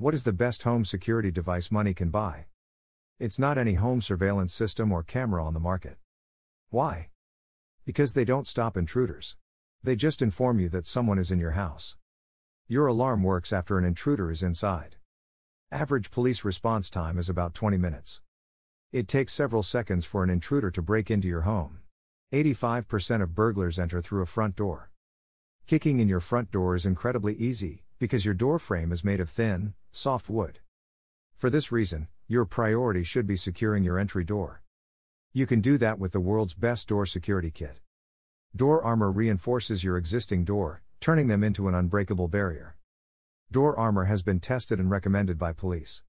What is the best home security device money can buy? It's not any home surveillance system or camera on the market. Why? Because they don't stop intruders. They just inform you that someone is in your house. Your alarm works after an intruder is inside. Average police response time is about 20 minutes. It takes several seconds for an intruder to break into your home. 85% of burglars enter through a front door. Kicking in your front door is incredibly easy, because your door frame is made of thin, soft wood. For this reason, your priority should be securing your entry door. You can do that with the world's best door security kit. Door armor reinforces your existing door, turning them into an unbreakable barrier. Door armor has been tested and recommended by police.